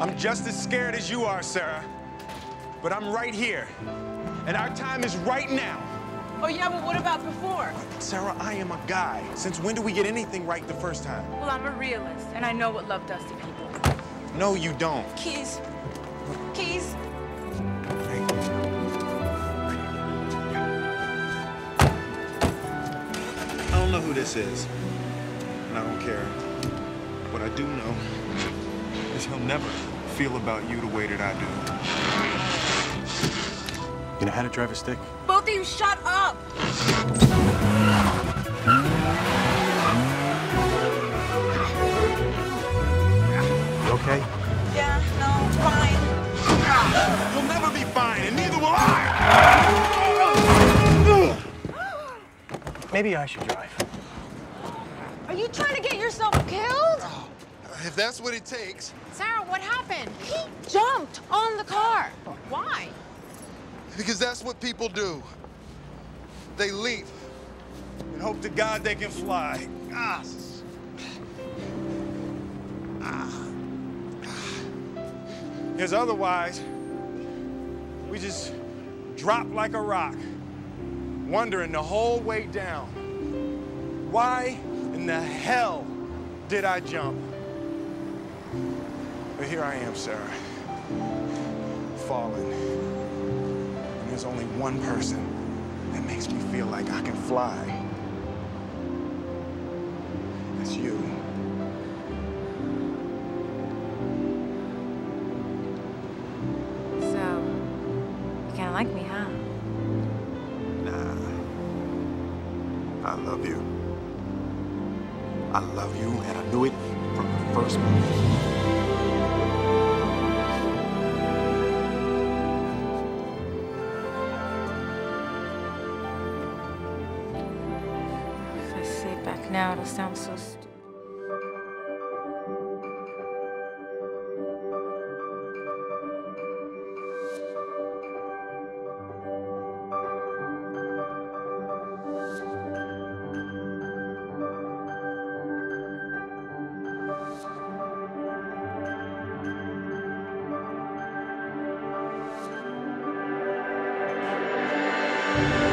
I'm just as scared as you are, Sarah. But I'm right here. And our time is right now. Oh, yeah, but what about before? Sarah, I am a guy. Since when do we get anything right the first time? Well, I'm a realist, and I know what love does to people. No, you don't. Keys. Keys. I don't know who this is, and I don't care. What I do know is he'll never feel about you the way that I do. You know how to drive a stick? Both of you shut up! You okay? Yeah, no, fine. You'll never be fine, and neither will I! Maybe I should drive. Are you trying to get yourself killed? If that's what it takes. Sarah, what happened? He jumped on the car. Why? Because that's what people do. They leap and hope to God they can fly. Ah. Ah. Because otherwise, we just drop like a rock, wondering the whole way down. Why in the hell did I jump? But here I am, Sarah, fallen. And there's only one person that makes me feel like I can fly. That's you. So, you kind of like me, huh? Nah. I love you. I love you, and I knew it from the first moment. If I say it back now, it'll sound so stupid. you